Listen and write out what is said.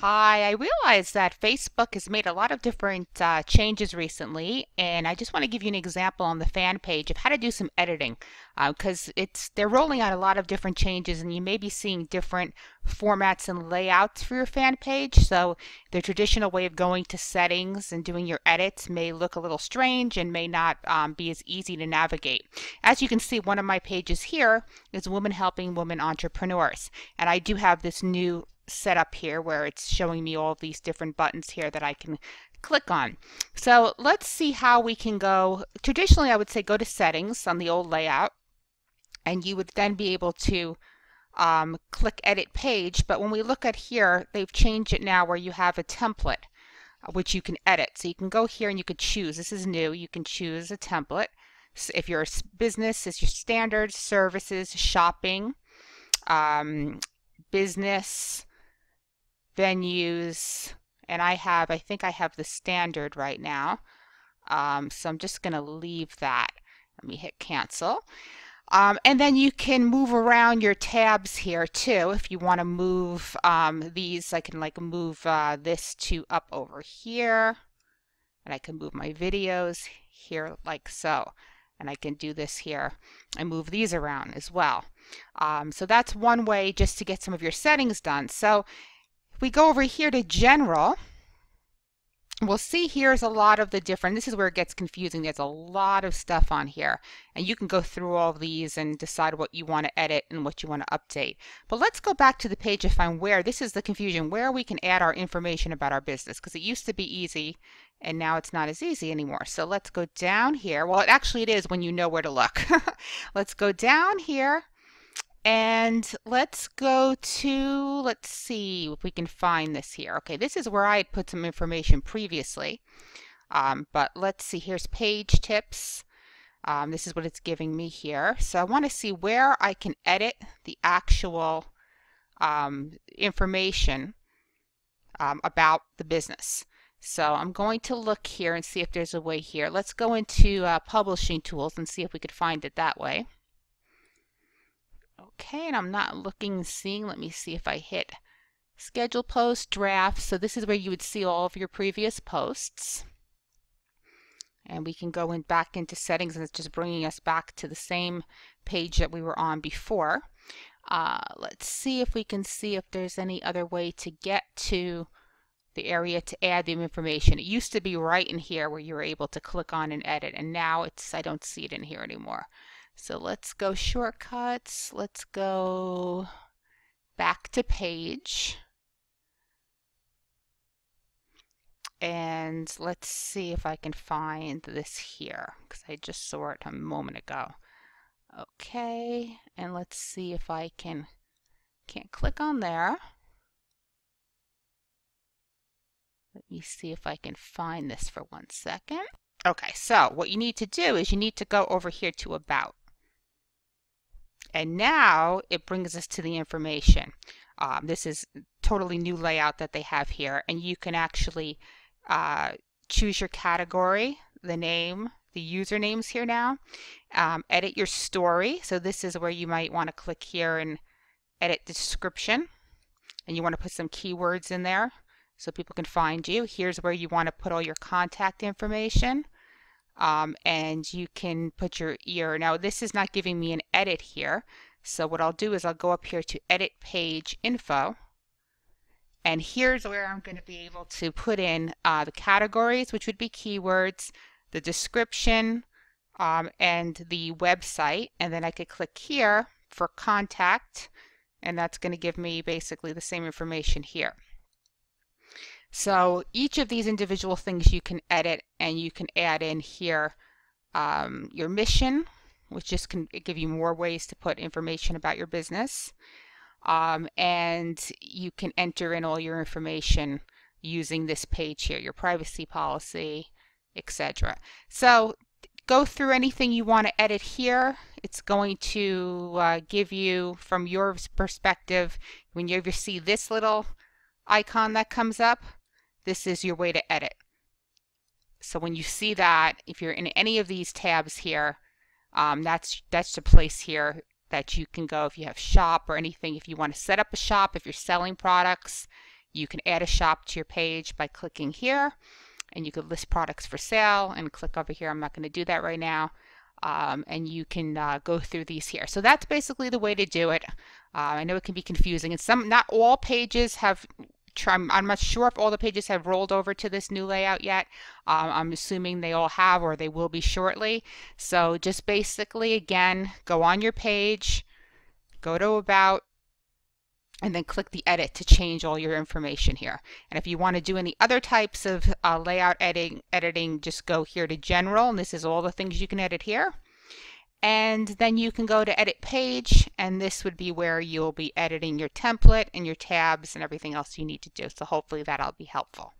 Hi, I realize that Facebook has made a lot of different uh, changes recently, and I just want to give you an example on the fan page of how to do some editing, because uh, it's they're rolling out a lot of different changes, and you may be seeing different formats and layouts for your fan page. So the traditional way of going to settings and doing your edits may look a little strange and may not um, be as easy to navigate. As you can see, one of my pages here is Women Helping Women Entrepreneurs, and I do have this new setup here where it's showing me all these different buttons here that I can click on. So let's see how we can go. Traditionally, I would say go to settings on the old layout and you would then be able to um, click edit page. But when we look at here, they've changed it now where you have a template uh, which you can edit. So you can go here and you could choose. This is new. You can choose a template. So if your business is your standard services, shopping, um, business, venues, and I have, I think I have the standard right now. Um, so I'm just going to leave that. Let me hit cancel. Um, and then you can move around your tabs here too. If you want to move um, these, I can like move uh, this to up over here. And I can move my videos here like so. And I can do this here and move these around as well. Um, so that's one way just to get some of your settings done. So if we go over here to general, we'll see here's a lot of the different, this is where it gets confusing. There's a lot of stuff on here and you can go through all these and decide what you want to edit and what you want to update. But let's go back to the page to find where, this is the confusion, where we can add our information about our business because it used to be easy and now it's not as easy anymore. So let's go down here. Well, actually it is when you know where to look. let's go down here and let's go to, let's see if we can find this here. Okay, this is where I had put some information previously. Um, but let's see, here's page tips. Um, this is what it's giving me here. So I want to see where I can edit the actual um, information um, about the business. So I'm going to look here and see if there's a way here. Let's go into uh, publishing tools and see if we could find it that way. Okay, and I'm not looking seeing. Let me see if I hit schedule post draft. So this is where you would see all of your previous posts. And we can go in back into settings and it's just bringing us back to the same page that we were on before. Uh, let's see if we can see if there's any other way to get to the area to add the information. It used to be right in here where you were able to click on and edit and now it's I don't see it in here anymore. So let's go shortcuts. Let's go back to page. And let's see if I can find this here because I just saw it a moment ago. Okay, and let's see if I can, can't click on there. Let me see if I can find this for one second. Okay, so what you need to do is you need to go over here to About. And now it brings us to the information. Um, this is totally new layout that they have here. And you can actually uh, choose your category, the name, the usernames here now. Um, edit your story. So this is where you might want to click here and edit description. And you want to put some keywords in there so people can find you. Here's where you want to put all your contact information um, and you can put your ear. Now this is not giving me an edit here. So what I'll do is I'll go up here to edit page info. And here's where I'm going to be able to put in uh, the categories, which would be keywords, the description, um, and the website. And then I could click here for contact, and that's going to give me basically the same information here. So each of these individual things you can edit and you can add in here um, your mission, which just can give you more ways to put information about your business. Um, and you can enter in all your information using this page here, your privacy policy, etc. So go through anything you want to edit here. It's going to uh, give you, from your perspective, when you ever see this little icon that comes up, this is your way to edit. So when you see that, if you're in any of these tabs here, um, that's that's the place here that you can go if you have shop or anything. If you want to set up a shop, if you're selling products, You can add a shop to your page by clicking here and you could list products for sale and click over here. I'm not going to do that right now. Um, and you can uh, go through these here. So that's basically the way to do it. Uh, I know it can be confusing and some not all pages have I'm, I'm not sure if all the pages have rolled over to this new layout yet. Um, I'm assuming they all have or they will be shortly. So just basically, again, go on your page, go to About, and then click the edit to change all your information here. And if you want to do any other types of uh, layout editing, editing, just go here to General, and this is all the things you can edit here. And then you can go to edit page and this would be where you'll be editing your template and your tabs and everything else you need to do. So hopefully that'll be helpful.